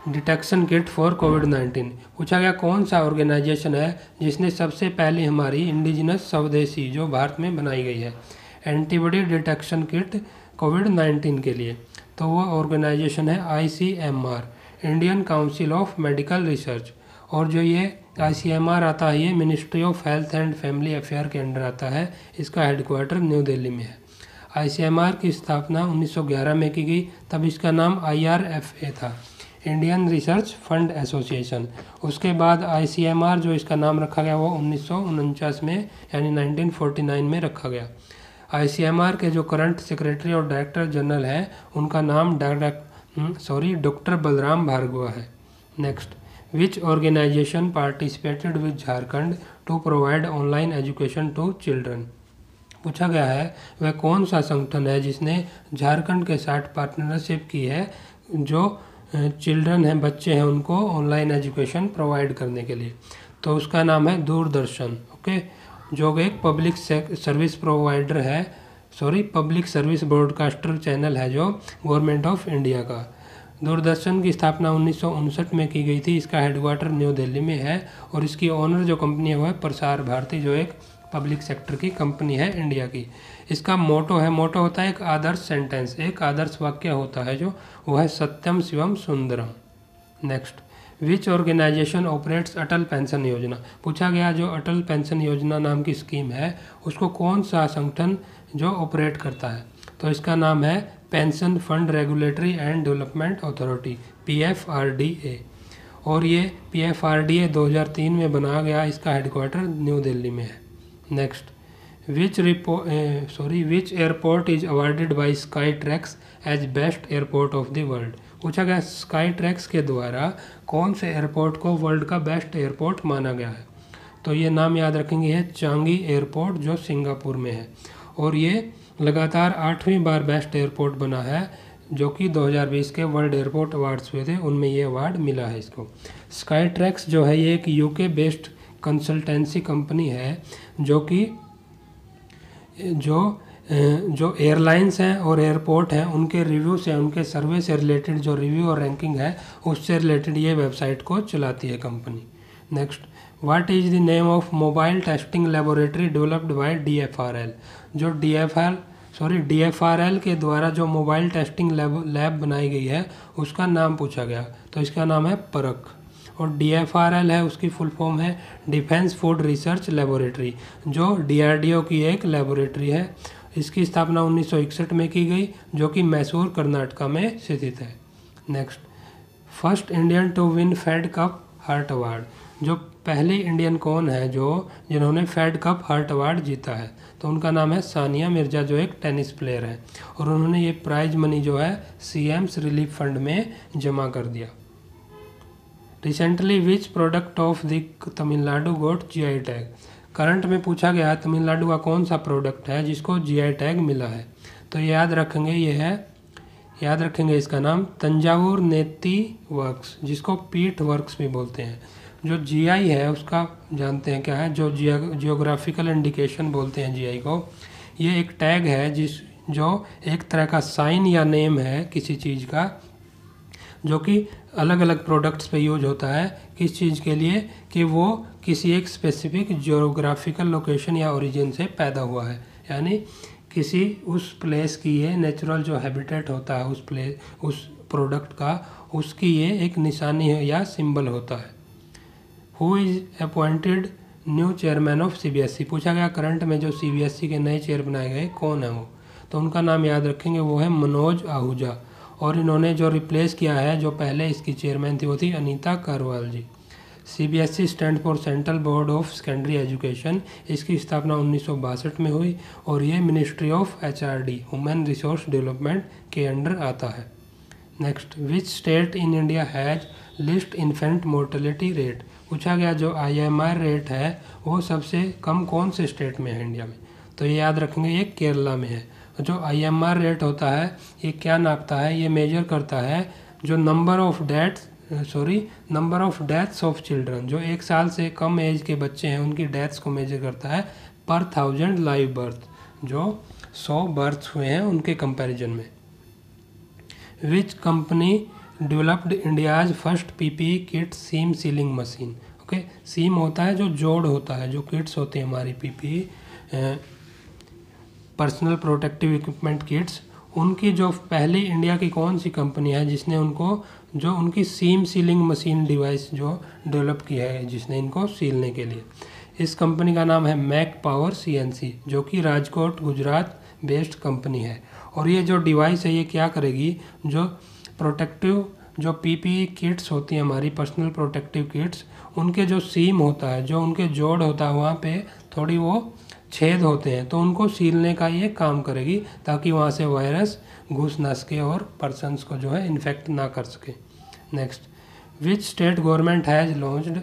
Detection kit for covid nineteen पूछा गया कौन सा ऑर्गेनाइजेशन है जिसने सबसे पहले हमारी इंडिजिनस स्वदेशी जो भारत में बनाई गई है? Antibody detection kit covid nineteen के लिए। तो वो ऑर्गेनाइजेशन है I C M R Indian council of medical research और जो ये आईसीएमआर आता है, ये ministry of health and family affair के अंडर आता है, इसका हेडक्वार्टर न्यू दिल्ली में है। आईसीएमआर की स्थापना 1911 में की गई, तब इसका नाम आईआरएफए था इंडियन रिसर्च फंड एसोसिएशन उसके बाद आईसीएमआर जो इसका नाम रखा गया, वो उन्नीस सौ उनचास में, यानी 1949 में रखा गया। ICMR के जो करंट सेक्रेटरी और डायरेक्टर जनरल हैं, उनका नाम direct sorry doctor Balram Bhargava है। Next which organisation participated with Jharkhand to provide online education to children पूछा गया है, वह कौन सा संगठन है जिसने झारखंड के साथ पार्टनरशिप की है, जो चिल्ड्रन हैं, बच्चे हैं, उनको ऑनलाइन एजुकेशन प्रोवाइड करने के लिए? तो उसका नाम है दूरदर्शन ओके जो एक पब्लिक सर्विस प्रोवाइडर है sorry, public service broadcaster channel है जो गवर्नमेंट ऑफ़ इंडिया का। दूरदर्शन की स्थापना उन्नीस सौ उनसठ में की गई थी। इसका हेडक्वार्टर न्यू दिल्ली में है और इसकी ओनर जो कंपनी है वो है प्रसार भारती, जो एक पब्लिक सेक्टर की कंपनी है इंडिया की। इसका मोटो है मोटो होता है एक आदर्श सेंटेंस एक आदर्श वाक्य होता है जो वह है Satyam Shivam Sundaram. Next which organisation operates Atal pension Yojana? पूछा गया, जो अटल पेंशन योजना नाम की स्कीम है, उसको कौन सा संगठन जो ऑपरेट करता है। तो इसका नाम है pension fund regulatory and development authority P F R D A और ये P F R D A दो हज़ार तीन में बनाया गया, इसका हेडक्वार्टर न्यू दिल्ली में है। Next which repo sorry which airport is awarded by Skytrax as best airport of the world पूछा गया स्काई ट्रैक्स के द्वारा कौन से एयरपोर्ट को वर्ल्ड का बेस्ट एयरपोर्ट माना गया है? तो ये नाम याद रखेंगे है चांगी एयरपोर्ट जो सिंगापुर में है। और ये लगातार आठवीं बार बेस्ट एयरपोर्ट बना है, जो कि 2020 के वर्ल्ड एयरपोर्ट अवार्ड्स हुए थे। उनमें ये अवार्ड मिला है इसको। स्काई ट्रैक्स जो है, ये एक यूके बेस्ड कंसल्टेंसी कंपनी है, जो कि, जो जो एयरलाइंस हैं और एयरपोर्ट हैं, उनके रिव्यू से उनके सर्वे से रिलेटेड जो रिव्यू और रैंकिंग है, उससे रिलेटेड ये वेबसाइट को चलाती है company. Next, what is the name of mobile testing laboratory developed by DFRL? जो D F DFL sorry DFRL के द्वारा जो मोबाइल टेस्टिंग लैब लैब बनाई गई है, उसका नाम पूछा गया। तो इसका नाम है परख। और डीएफआरएल है, उसकी फुल फॉर्म है डिफेंस फ़ूड रिसर्च लेबोरेटरी जो डीआरडीओ की एक लेबोरेटरी है। इसकी स्थापना 1961 में की गई, जो कि मैसूर, कर्नाटका में स्थित है। Next first Indian to win Fed cup heart award जो पहली इंडियन कौन है, जो, जिन्होंने फेड कप हार्ट अवार्ड जीता है। तो उनका नाम है सानिया मिर्ज़ा, जो एक टेनिस प्लेयर है। और उन्होंने ये प्राइज मनी जो है सी एम्स रिलीफ फंड में जमा कर दिया। Recently which product of the Tamil Nadu got G I tag current में पूछा गया है तमिलनाडु का कौन सा प्रोडक्ट है जिसको जी आई टैग मिला है? तो याद रखेंगे, ये है, याद रखेंगे इसका नाम तंजावुर नेती वर्क्स जिसको पीठ वर्क्स भी बोलते हैं। जो जीआई है, उसका जानते हैं क्या है? जो जियोग्राफिकल इंडिकेशन बोलते हैं जीआई को। ये एक टैग है जिस, जो एक तरह का साइन या नेम है किसी चीज़ का, जो कि अलग अलग प्रोडक्ट्स पे यूज़ होता है किस चीज़ के लिए? कि वो किसी एक स्पेसिफिक जियोग्राफिकल लोकेशन या ओरिजिन से पैदा हुआ है। यानी किसी उस प्लेस की ये नेचुरल जो हैबिटेट होता है, उस प्लेस उस प्रोडक्ट का, उसकी ये एक निशानी है या सिंबल होता है। Who is appointed new chairman of C पूछा गया करंट में जो सी के नए चेयर बनाए गए, कौन है वो? तो उनका नाम याद रखेंगे, वो है मनोज आहूजा। और इन्होंने जो रिप्लेस किया है, जो पहले इसकी चेयरमैन थी, वो थी Anita Karwal ji. C B S E stand for central board of secondary education इसकी स्थापना उन्नीस सौ बासठ में हुई और ये ministry of H R D human resource development के अंडर आता है। Next which state in India has least infant mortality rate पूछा गया जो आई एम आर रेट है, वो सबसे कम कौन से स्टेट में है इंडिया में? तो ये याद रखेंगे, ये केरला में है। जो आई एम आर रेट होता है, ये क्या नापता है? ये मेजर करता है जो number of death sorry number of deaths of children जो एक साल से कम एज के बच्चे हैं, उनकी डेथ्स को मेजर करता है पर थाउज़ेंड लाइव बर्थ जो सौ बर्थ हुए हैं उनके कंपैरिजन में। Which company developed India's first PP kit seam sealing machine okay seam होता है जो जोड़ होता है, जो किट्स होते हैं हमारी PP personal protective equipment kits उनकी जो पहली इंडिया की कौन सी कंपनी है जिसने उनको, जो उनकी सीम सीलिंग मशीन डिवाइस जो डेवलप किया है, जिसने इनको सीलने के लिए। इस कंपनी का नाम है मैक पावर सीएनसी जो कि राजकोट, गुजरात बेस्ड कंपनी है। और ये जो डिवाइस है, ये क्या करेगी? जो प्रोटेक्टिव जो पीपी किट्स होती हैं, हमारी पर्सनल प्रोटेक्टिव किट्स उनके जो सीम होता है, जो उनके जोड़ होता है, वहाँ पे थोड़ी वो छेद होते हैं तो उनको सीलने का ये काम करेगी, ताकि वहाँ से वायरस घुस ना सके और पर्सनस को जो है इन्फेक्ट ना कर सके। Next which state government has launched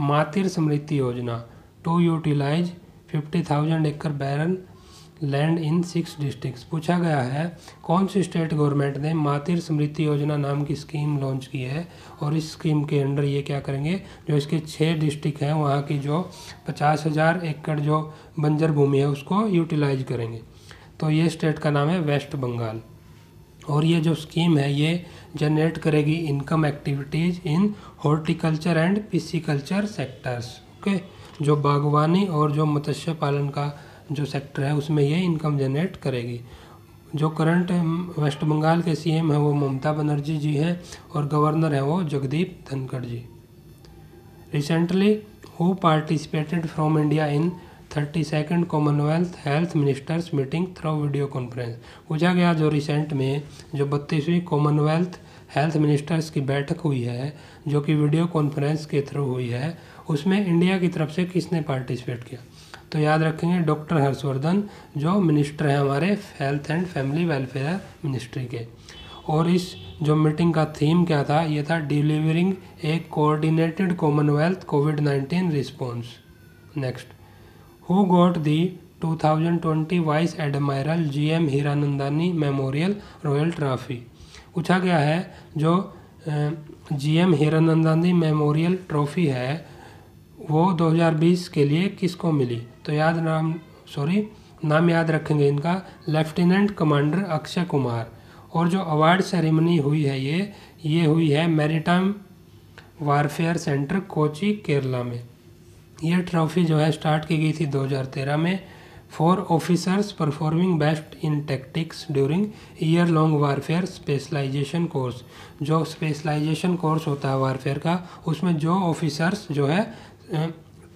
Matir Samriddhi Yojana to utilize fifty thousand acre barren land in six district पूछा गया है, कौन सी स्टेट गवर्नमेंट ने मातिर स्मृति योजना नाम की स्कीम लॉन्च की है? और इस स्कीम के अंडर ये क्या करेंगे? जो इसके छः डिस्ट्रिक्ट हैं, वहाँ की जो पचास हज़ार एकड़ जो बंजर भूमि है, उसको यूटिलाइज करेंगे। तो ये स्टेट का नाम है वेस्ट बंगाल और ये जो स्कीम है, ये जनरेट करेगी income activities in horticulture and pisciculture sectors okay जो बागवानी और जो मत्स्य पालन का जो सेक्टर है, उसमें ये इनकम जनरेट करेगी। जो करंट वेस्ट बंगाल के सीएम है, वो ममता बनर्जी जी हैं और गवर्नर है वो Jagdeep Dhankhar ji. Recently who participated from India in thirty second commonwealth health ministers meeting through video conference पूछा गया जो रिसेंट में जो बत्तीसवीं कॉमनवेल्थ हेल्थ मिनिस्टर्स की बैठक हुई है, जो कि वीडियो कॉन्फ्रेंस के थ्रू हुई है, उसमें इंडिया की तरफ़ से किसने पार्टिसिपेट किया? तो याद रखेंगे डॉक्टर हर्षवर्धन, जो मिनिस्टर हैं हमारे health and family welfare ministry के। और इस जो मीटिंग का थीम क्या था? ये था delivering a coordinated commonwealth covid nineteen response next who got the 2020 vice admiral GM Hiranandani memorial royal trophy पूछा गया है, जो G M Hiranandani memorial trophy है वो 2020 के लिए किसको मिली? तो याद नाम सॉरी नाम याद रखेंगे इनका। लेफ्टिनेंट कमांडर अक्षय कुमार और जो अवार्ड सेरेमनी हुई है ये ये हुई है maritime warfare centre Kochi Kerala में। ये ट्रॉफी जो है स्टार्ट की गई थी 2013 में। For officers performing best in tactics during year long warfare specialisation course जो स्पेशलाइजेशन कोर्स होता है वारफेयर का, उसमें जो ऑफिसर्स जो है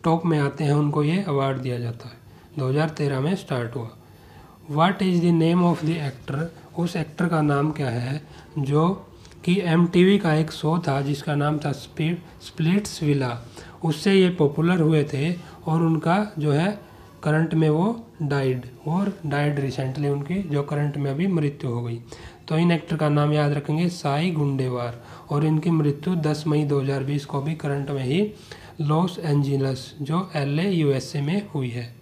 टॉप में आते हैं, उनको ये अवार्ड दिया जाता है। 2013 में स्टार्ट हुआ। What is the name of the actor उस एक्टर का नाम क्या है? जो कि MTV का एक शो था, जिसका नाम था स्पीड स्प्लिट्स विला उससे ये पॉपुलर हुए थे और उनका जो है करंट में वो डाइड और डाइड रिसेंटली उनकी, जो करंट में अभी मृत्यु हो गई। तो इन एक्टर का नाम याद रखेंगे, साई गुंडेवार। और इनकी मृत्यु 10 मई 2020 को भी करंट में ही लॉस एंजिलस, जो एल यूएसए में हुई है।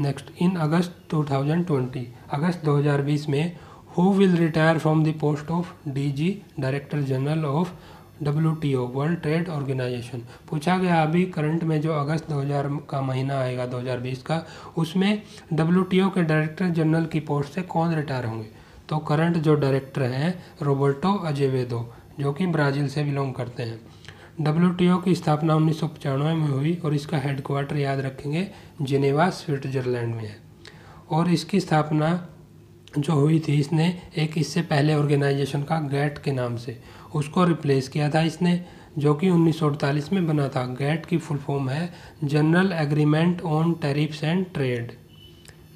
नेक्स्ट, इन अगस्त 2020 अगस्त 2020 में who will retire from the post of DG director general of W world trade organisation. पूछा गया अभी करंट में जो अगस्त 2000 का महीना आएगा 2020 का, उसमें डब्ल्यू के डायरेक्टर जनरल की पोस्ट से कौन रिटायर होंगे? तो करंट जो डायरेक्टर हैं, रोबर्टो अजेवेदो, जो कि ब्राज़ील से बिलोंग करते हैं। डब्ल्यूटीओ की स्थापना उन्नीस में हुई और इसका हेडक्वार्टर याद रखेंगे, जिनेवा, स्विट्जरलैंड में है। और इसकी स्थापना जो हुई थी, इसने एक इससे पहले ऑर्गेनाइजेशन का गैट के नाम से उसको रिप्लेस किया था इसने, जो कि उन्नीस सौ अड़तालीस में बना था। गैट की फुल फॉर्म है general agreement on tariffs and trade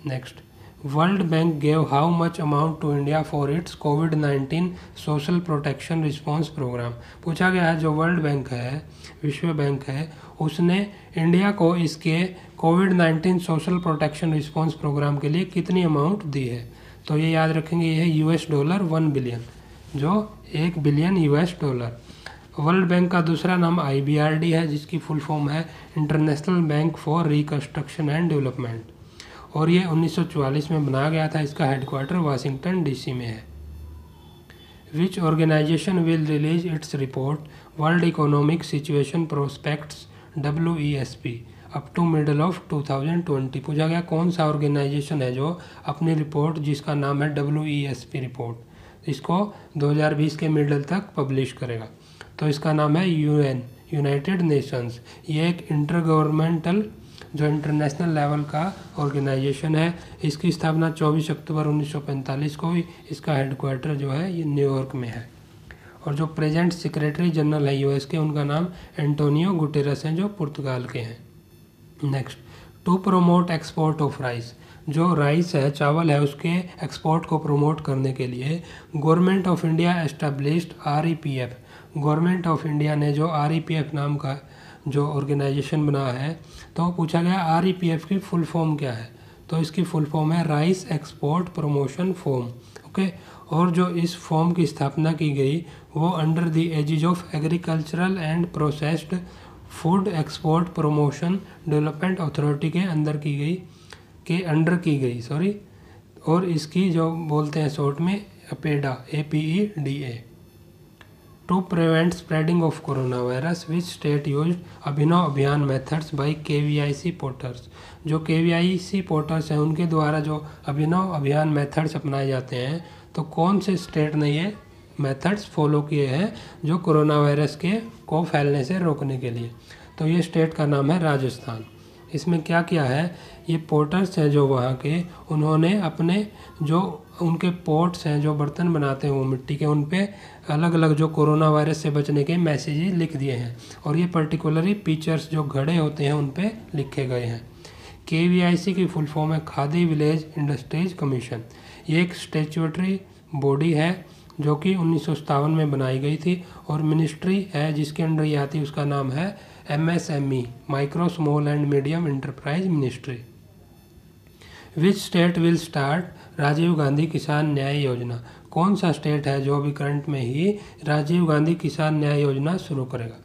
next world bank gave how much amount to India for its covid nineteen social protection response programme पूछा गया है, जो वर्ल्ड बैंक है, विश्व बैंक है, उसने इंडिया को इसके covid nineteen social protection response programme के लिए कितनी अमाउंट दी है? तो ये याद रखेंगे, ये है यूएस डॉलर वन बिलियन जो एक billion US dollar world bank का दूसरा नाम आईबीआरडी है, जिसकी फुल फॉर्म है international bank for reconstruction and development और ये 1944 में बनाया गया था। इसका हेडक्वार्टर वाशिंगटन डीसी में है। Which organization will release its report world economic situation prospects W E S P up to middle of 2020 पूछा गया, कौन सा ऑर्गेनाइजेशन है जो अपनी रिपोर्ट जिसका नाम है W E S P report इसको 2020 के मिडल तक पब्लिश करेगा। तो इसका नाम है यूएन यूनाइटेड नेशंस ये एक इंटर गवर्नमेंटल जो इंटरनेशनल लेवल का ऑर्गेनाइजेशन है, इसकी स्थापना 24 अक्टूबर 1945 को इसका हेडक्वार्टर जो है, ये न्यूयॉर्क में है। और जो प्रेजेंट सेक्रेटरी जनरल है यूएस के, उनका नाम एंटोनियो गुटेरस हैं, जो पुर्तगाल के हैं। Next to promote export of rice जो राइस है, चावल है, उसके एक्सपोर्ट को प्रमोट करने के लिए government of India established R government of India ने जो आर ई पी एफ़ नाम का जो ऑर्गेनाइजेशन बना है तो पूछा गया आर ई पी एफ़ की फुल फॉर्म क्या है? तो इसकी फुल फॉर्म है rice export promotion form okay और जो इस फॉर्म की स्थापना की गई, वो under the aegis of agricultural and processed food export promotion development authority के अंदर की गई, के अंडर की गई सॉरी और इसकी जो बोलते हैं शॉर्ट में APEDA A P E D A to prevent spreading of corona virus which state use अभिनव अभियान methods by K V I C porters जो K V I C porters हैं, उनके द्वारा जो अभिनव अभियान मेथड्स अपनाए जाते हैं तो कौन से स्टेट ने ये मेथड्स फॉलो किए हैं, जो कोरोना वायरस के को फैलने से रोकने के लिए? तो ये स्टेट का नाम है राजस्थान। इसमें क्या किया है? ये पोर्टर्स हैं जो वहाँ के, उन्होंने अपने जो उनके पोर्ट्स हैं, जो बर्तन बनाते हैं वो मिट्टी के उन पर अलग अलग जो कोरोना वायरस से बचने के मैसेज लिख दिए हैं। और ये पर्टिकुलरली पिक्चर्स जो घड़े होते हैं उन पर लिखे गए हैं। के वी आई सी की फुल फॉर्म है खादी विलेज इंडस्ट्रीज़ कमीशन। ये एक स्टेचुटरी बॉडी है, जो कि उन्नीस सौ सतावन में बनाई गई थी, और मिनिस्ट्री है जिसके अंडर ये आती उसका नाम है E micro small and medium enterprise ministry which state will start Rajiv Gandhi Kisan Nyay Yojana कौन सा स्टेट है जो अभी करंट में ही राजीव गांधी किसान न्याय योजना शुरू करेगा?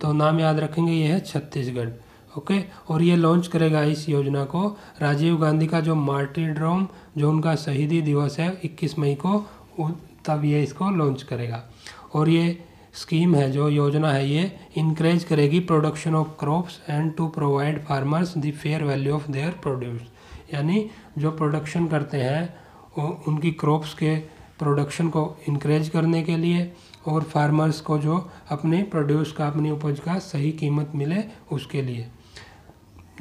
तो नाम याद रखेंगे, ये है छत्तीसगढ़, ओके? और ये लॉन्च करेगा इस योजना को राजीव गांधी का जो मार्टीड्रोम जो उनका शहीदी दिवस है 21 मई को तब ये इसको लॉन्च करेगा। और ये स्कीम है, जो योजना है ये इनक्रेज करेगी production of crops and to provide farmers the fair value of their produce यानी जो प्रोडक्शन करते हैं उनकी क्रॉप्स के प्रोडक्शन को इनक्रेज करने के लिए और फार्मर्स को जो अपने प्रोड्यूस का, अपनी उपज का सही कीमत मिले उसके लिए।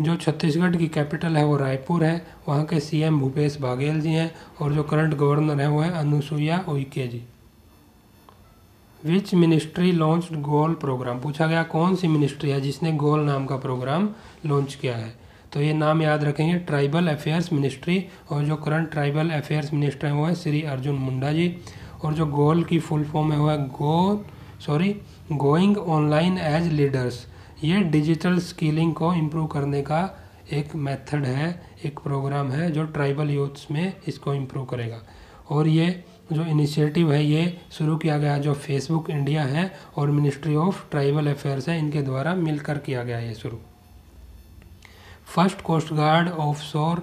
जो छत्तीसगढ़ की कैपिटल है, वो रायपुर है, वहाँ के सीएम भूपेश बाघेल जी हैं और जो करंट गवर्नर हैं, वो है Anusuiya Uikey ji. Which ministry launch goal program पूछा गया, कौन सी मिनिस्ट्री है जिसने गोल नाम का प्रोग्राम लॉन्च किया है? तो ये नाम याद रखेंगे ट्राइबल अफेयर्स मिनिस्ट्री और जो करंट ट्राइबल अफेयर्स मिनिस्टर हैं वो है श्री अर्जुन मुंडा जी। और जो गोल की फुल फॉर्म है वो है go sorry going online as leaders ये डिजिटल स्किलिंग को इम्प्रूव करने का एक मेथड है, एक प्रोग्राम है जो ट्राइबल यूथ्स में इसको इम्प्रूव करेगा। और ये जो इनिशिएटिव है, ये शुरू किया गया जो फेसबुक इंडिया है और मिनिस्ट्री ऑफ़ ट्राइबल अफेयर्स है, इनके द्वारा मिलकर किया गया ये शुरू। First coast guard of shore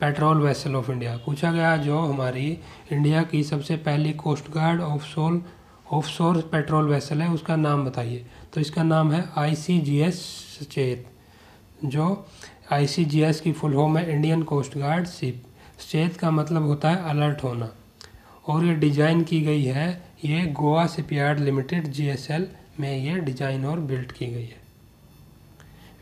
patrol vessel of India पूछा गया जो हमारी इंडिया की सबसे पहली coast guard of sole of shore patrol vessel है, उसका नाम बताइए। तो इसका नाम है आई सी जी सचेत जो आई सी जी एस की फुल फॉर्म है Indian coast guard ship Sachet का मतलब होता है अलर्ट होना। और ये डिज़ाइन की गई है, ये गोवा सिपयार्ड लिमिटेड जीएसएल में ये डिज़ाइन और बिल्ड की गई है।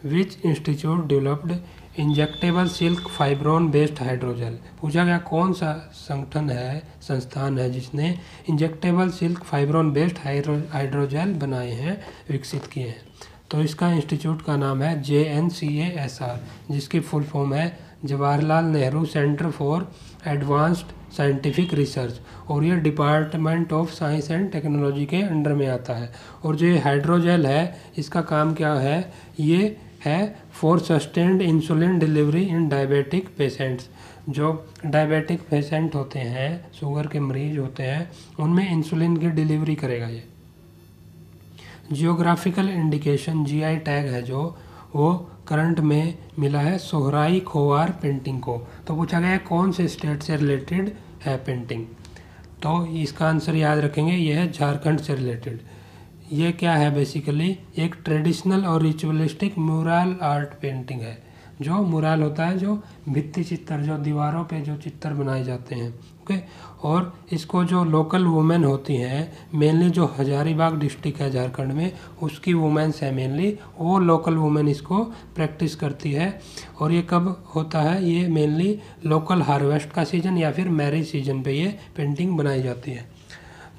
Which institute developed injectable silk fibroin based hydrogel. पूछा गया कौन सा संगठन है, संस्थान है जिसने injectable silk fibroin based hydrogel बनाए हैं, विकसित किए हैं? तो इसका इंस्टीट्यूट का नाम है J N C S R जिसकी फुल फॉर्म है Jawaharlal Nehru centre for advanced scientific research और ये department of science and technology के अंडर में आता है। और जो ये हाइड्रोजेल है, इसका काम क्या है? ये है for sustained insulin delivery in diabetic patients जो डायबिटिक पेशेंट होते हैं शुगर के मरीज़ होते हैं, उनमें इंसुलिन की डिलीवरी करेगा ये। जियोग्राफिकल इंडिकेशन जीआई टैग है जो, वो करंट में मिला है सोहराई खोवार पेंटिंग को। तो पूछा गया है कौन से स्टेट से रिलेटेड है पेंटिंग तो इसका आंसर याद रखेंगे यह है झारखंड से रिलेटेड यह क्या है बेसिकली एक ट्रेडिशनल और रिचुअलिस्टिक मुराल आर्ट पेंटिंग है, जो मुराल होता है, जो भित्ति चित्र, जो दीवारों पे जो चित्र बनाए जाते हैं ओके और इसको जो लोकल वुमेन होती हैं मेनली जो हजारीबाग डिस्ट्रिक्ट है झारखंड में, उसकी वुमेन्स है मेनली वो लोकल वुमेन इसको प्रैक्टिस करती है। और ये कब होता है? ये मेनली लोकल हार्वेस्ट का सीज़न या फिर मैरिज सीज़न पे ये पेंटिंग बनाई जाती है।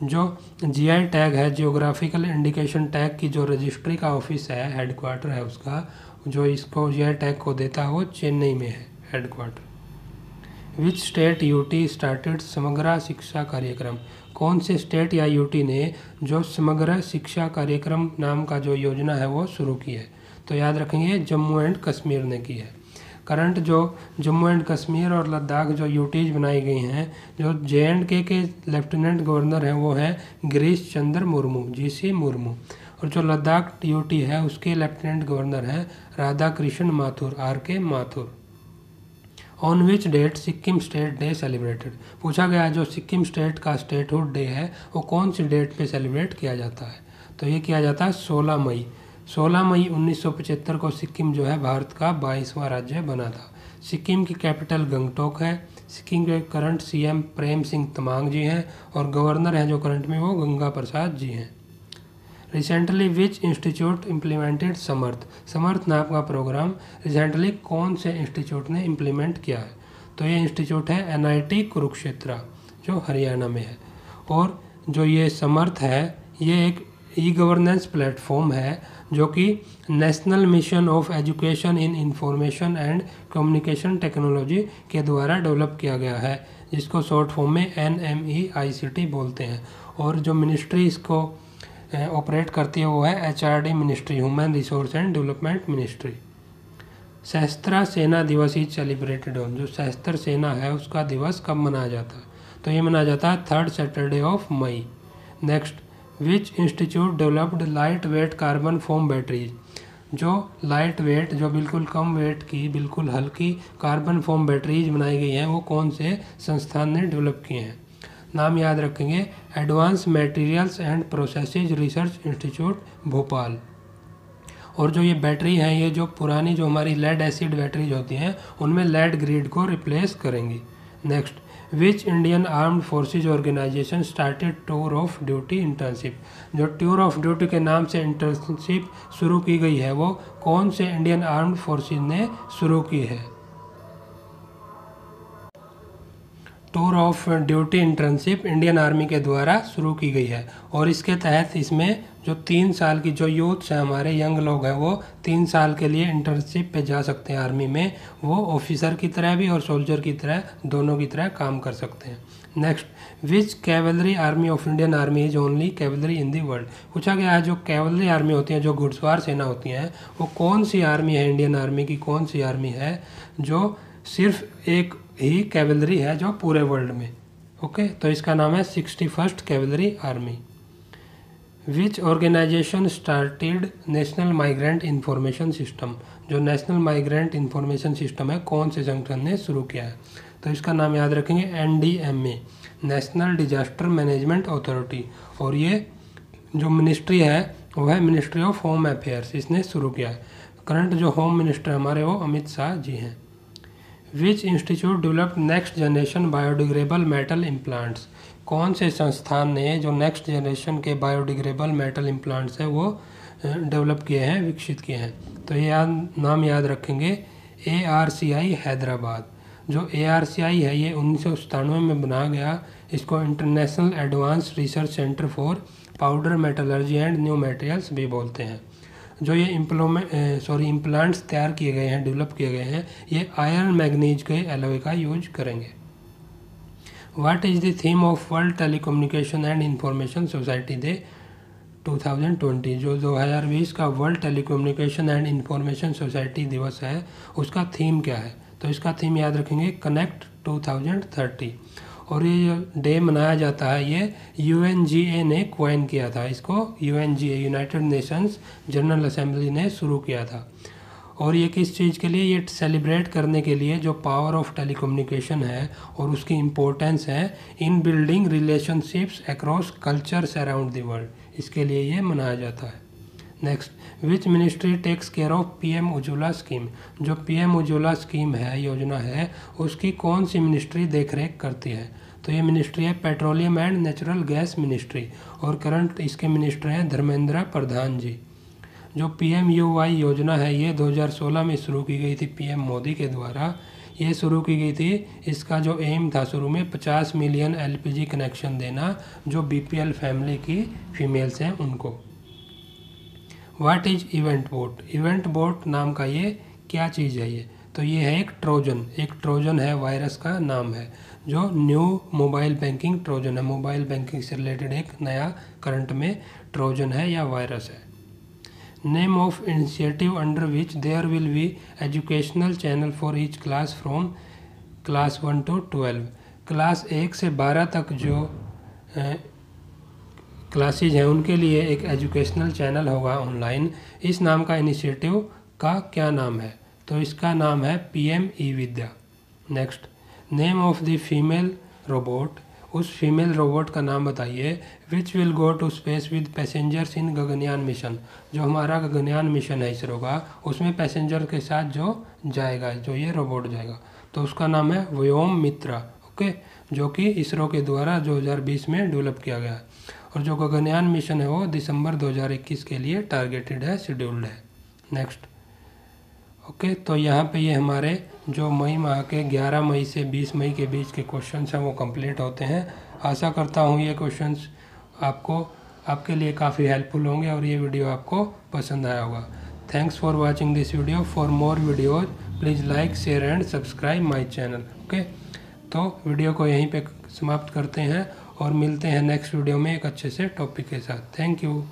जो जीआई टैग है जियोग्राफिकल इंडिकेशन टैग की जो रजिस्ट्री का ऑफ़िस है हेडक्वार्टर है उसका, जो इसको जीआई टैग को देता है, वो चेन्नई में है headquarter which state UT started Samagra Shiksha कार्यक्रम कौन से स्टेट या यूटी ने जो समग्र शिक्षा कार्यक्रम नाम का जो योजना है वो शुरू की है? तो याद रखेंगे, जम्मू एंड कश्मीर ने की है। करंट जो जम्मू एंड कश्मीर और लद्दाख जो यूटीज बनाई गई हैं, जो जे एंड के के लेफ्टिनेंट गवर्नर हैं, वो हैं गिरीश चंद्र मुर्मू जी सी मुर्मू। और जो लद्दाख टी है, उसके लेफ्टिनेंट गवर्नर हैं Radha Krishna Mathur R K Mathur. On which date Sikkim state day celebrated पूछा गया जो सिक्किम स्टेट का स्टेटहुड डे है, वो कौन सी डेट पे सेलिब्रेट किया जाता है? तो ये किया जाता है 16 मई। 16 मई 1975 को सिक्किम जो है, भारत का बाईसवां राज्य बना था। सिक्किम की कैपिटल गंगटोक है। सिक्किम के करंट सीएम प्रेम सिंह तमांग जी हैं और गवर्नर हैं जो करंट में वो गंगा प्रसाद जी हैं। Recently which institute implemented Samarth Samarth नाम का प्रोग्राम रिसेंटली कौन से इंस्टीट्यूट ने इम्प्लीमेंट किया है? तो ये इंस्टीट्यूट है एनआईटी कुरुक्षेत्रा जो हरियाणा में है। और जो ये समर्थ है, ये एक ई गवर्नेंस प्लेटफॉर्म है, जो कि national mission of education in information and communication technology के द्वारा डेवलप किया गया है, जिसको शॉर्ट फॉर्म में N M E I C T बोलते हैं। और जो मिनिस्ट्री इसको ऑपरेट करती है, वो है H R D ministry human resource and development ministry सहस्त्रा सेना दिवस इज़ सेलिब्रेटेड ऑन जो सहस्त्र सेना है, उसका दिवस कब मनाया जाता है? तो ये मनाया जाता है third Saturday of May next which institute developed light weight carbon foam batteries जो लाइट वेट जो बिल्कुल कम वेट की, बिल्कुल हल्की कार्बन फोम बैटरीज बनाई गई हैं, वो कौन से संस्थान ने डेवलप किए हैं? नाम याद रखेंगे advance materials and processes research institute Bhopal. और जो ये बैटरी हैं, ये जो पुरानी जो हमारी लेड एसिड बैटरीज होती हैं, उनमें लेड ग्रीड को रिप्लेस करेंगी। Next which Indian armed forces organization started tour of duty internship जो टूर ऑफ़ ड्यूटी के नाम से इंटर्नशिप शुरू की गई है, वो कौन से इंडियन आर्म्ड फोर्सेज ने शुरू की है? Tour of duty internship Indian army के द्वारा शुरू की गई है। और इसके तहत इसमें जो तीन साल की जो यूथ्स हैं हमारे यंग लोग हैं, वो तीन साल के लिए इंटर्नशिप पे जा सकते हैं आर्मी में। वो ऑफिसर की तरह भी और सोल्जर की तरह, दोनों की तरह काम कर सकते हैं। Next which cavalry army of Indian army is only cavalry in the world पूछा गया है, जो कैवलरी आर्मी होती है, जो घुड़सवार सेना होती हैं, वो कौन सी आर्मी है इंडियन आर्मी की? कौन सी आर्मी है जो सिर्फ़ एक ही कैवलरी है जो पूरे वर्ल्ड में। ओके तो इसका नाम है sixty first cavalry army which organization started national migrant information system जो नेशनल माइग्रेंट इन्फॉर्मेशन सिस्टम है, कौन से संगठन ने शुरू किया है? तो इसका नाम याद रखेंगे N D M A national disaster management authority और ये जो मिनिस्ट्री है, वो है मिनिस्ट्री ऑफ़ होम अफेयर्स इसने शुरू किया है। करंट जो होम मिनिस्टर हमारे वो अमित शाह जी हैं। Which institute develop next generation biodegradable metal implants कौन से संस्थान ने जो नेक्स्ट जनरेशन के बायोडिग्रेबल मेटल इम्प्लांट्स हैं वो डेवलप किए हैं, विकसित किए हैं? तो ये याद, नाम याद रखेंगे। A R C I Hyderabad. जो ए आर सी आई है, ये उन्नीस सौ सतानवे में बनाया गया। इसको international advance research centre for powder metallurgy and new materials भी बोलते हैं। जो ये इम्प्लोमेंट सॉरी इम्प्लांट्स तैयार किए गए हैं डेवलप किए गए हैं, ये आयरन मैग्नीज के एलोए का यूज़ करेंगे। What is the theme of world telecommunication and information society day 2020 जो 2020 का world telecommunication and information society दिवस है, उसका थीम क्या है? तो इसका थीम याद रखेंगे कनेक्ट 2030 और ये डे मनाया जाता है, ये यूएनजीए ने क्वाइन किया था। इसको UNGA United Nations general assembly ने शुरू किया था। और ये किस चीज़ के लिए? ये सेलिब्रेट करने के लिए जो पावर ऑफ़ टेलीकम्युनिकेशन है और उसकी इम्पोर्टेंस है in building relationships across cultures around the world इसके लिए ये मनाया जाता है। Next which ministry takes care of PM Ujjwala scheme? जो पीएम उज्ज्वला स्कीम है, योजना है, उसकी कौन सी मिनिस्ट्री देखरेख करती है? तो ये मिनिस्ट्री है petroleum and natural gas ministry और करंट इसके मिनिस्टर हैं धर्मेंद्र प्रधान जी। जो पी एम यू वाई योजना है, ये 2016 में शुरू की गई थी पीएम मोदी के द्वारा। ये शुरू की गई थी, इसका जो एम था शुरू में 50 मिलियन एलपीजी कनेक्शन देना, जो बीपीएल फैमिली की फीमेल्स हैं उनको। What is event bot event bot नाम का ये क्या चीज़ है ये? तो ये है एक ट्रोजन। एक ट्रोजन है, वायरस का नाम है, जो न्यू मोबाइल बैंकिंग ट्रोजन है। मोबाइल बैंकिंग से रिलेटेड एक नया करंट में ट्रोजन है या वायरस है। Name of initiative under which there will be educational channel for each class from class one to twelve class एक से बारह तक जो क्लासेज हैं, उनके लिए एक एजुकेशनल चैनल होगा ऑनलाइन। इस नाम का इनिशिएटिव का क्या नाम है? तो इसका नाम है P M E Vidya. Next, name of the female robot. उस फीमेल रोबोट का नाम बताइए which will go to space with passengers in Gaganyaan mission जो हमारा गगनयान मिशन है इसरो का उसमें पैसेंजर के साथ जो जाएगा, जो ये रोबोट जाएगा। तो उसका नाम है व्योम मित्रा ओके जो कि इसरो के द्वारा 2020 में डेवलप किया गया। है और जो गगनयान मिशन है वो दिसंबर 2021 के लिए टारगेटेड है शेड्यूल्ड है। नेक्स्ट ओके तो यहाँ पे ये हमारे जो मई माह के 11 मई से 20 मई के बीच के क्वेश्चंस हैं, वो कंप्लीट होते हैं। आशा करता हूँ ये क्वेश्चंस आपको, आपके लिए काफ़ी हेल्पफुल होंगे और ये वीडियो आपको पसंद आया होगा। Thanks for watching this video for more videos please like share and subscribe my channel okay तो वीडियो को यहीं पर समाप्त करते हैं और मिलते हैं नेक्स्ट वीडियो में एक अच्छे से टॉपिक के साथ. Thank you